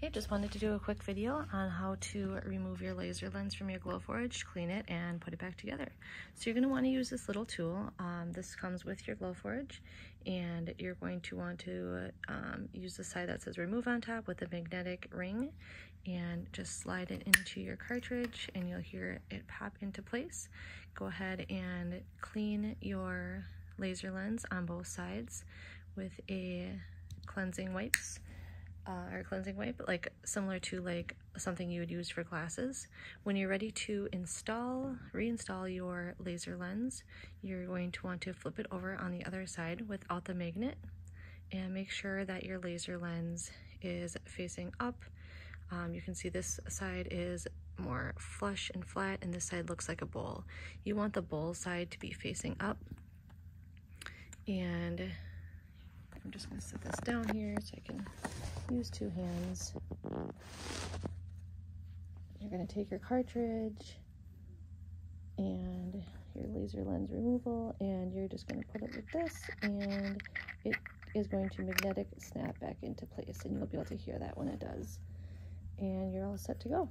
Hey, just wanted to do a quick video on how to remove your laser lens from your Glowforge, clean it, and put it back together. So you're going to want to use this little tool. Um, this comes with your Glowforge, and you're going to want to um, use the side that says remove on top with a magnetic ring, and just slide it into your cartridge, and you'll hear it pop into place. Go ahead and clean your laser lens on both sides with a cleansing wipes uh, or cleansing wipe, like similar to like something you would use for glasses. When you're ready to install, reinstall your laser lens, you're going to want to flip it over on the other side without the magnet and make sure that your laser lens is facing up. Um, you can see this side is more flush and flat and this side looks like a bowl. You want the bowl side to be facing up and I'm just going to set this down here so I can use two hands. You're going to take your cartridge and your laser lens removal and you're just going to put it like this and it is going to magnetic snap back into place and you'll be able to hear that when it does. And you're all set to go.